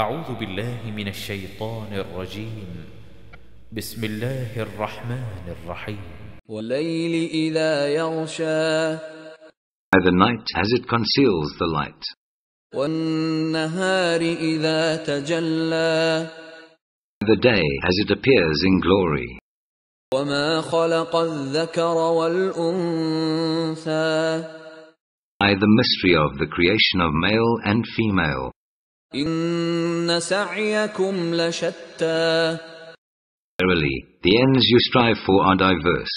أعوذ بالله من الشيطان الرجيم بسم الله الرحمن الرحيم والليل إذا يغشى by the night as it conceals the light, والنهار إذا تجلى by the day as it appears in glory, وما خلق الذكر والأنثى by the mystery of the creation of male and female. إن سعيكم لشتى Verily, the ends you strive for are diverse.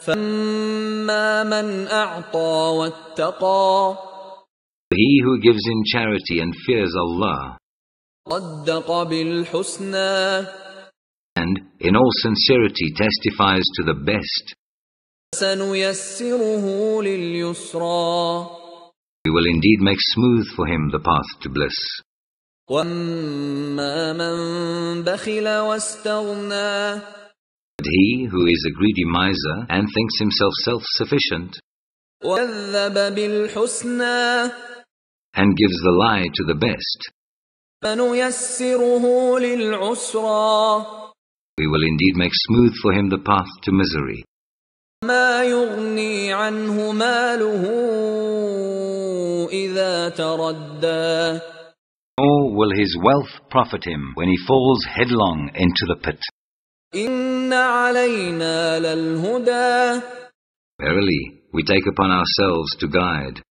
فأما من أعطى واتقى He who gives in charity and fears Allah, صدق بالحسنى and in all sincerity testifies to the best, سنيسره لليسرى we will indeed make smooth for him the path to bliss. واما من بخل واستغنى But he who is a greedy miser and thinks himself self-sufficient وكذب بالحسنى and gives the lie to the best, فنيسره للعسرى we will indeed make smooth for him the path to misery. ما يغني عنه ماله اذا تردى Nor will his wealth profit him when he falls headlong into the pit. ان علينا للهدى Verily, we take upon ourselves to guide,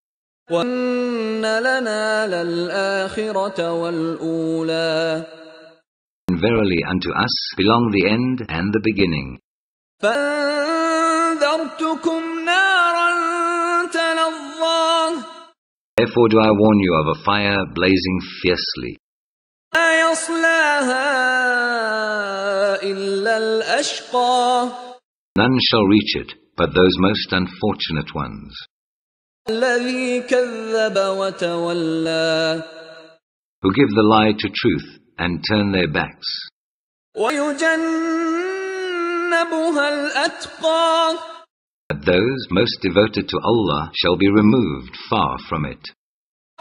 وان لنا للاخره والاولى and verily unto us belong the end and the beginning. فانذرتكم Therefore do I warn you of a fire blazing fiercely. None shall reach it but those most unfortunate ones. Who give the lie to truth and turn their backs ويجنبها الاتقى But those most devoted to Allah shall be removed far from it.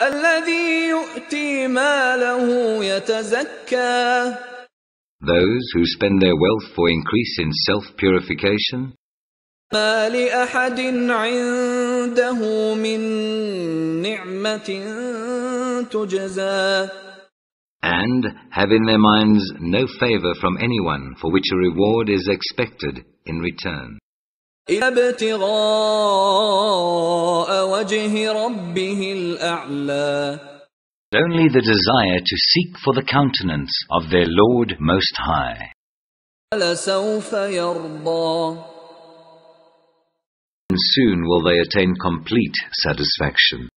الذي يؤتي ماله يتزكى Those who spend their wealth for increase in self-purification, ما لاحد عنده من نعمه تجزى and have in their minds no favor from anyone for which a reward is expected in return, Only the desire to seek for the countenance of their Lord Most High. And soon will they attain complete satisfaction.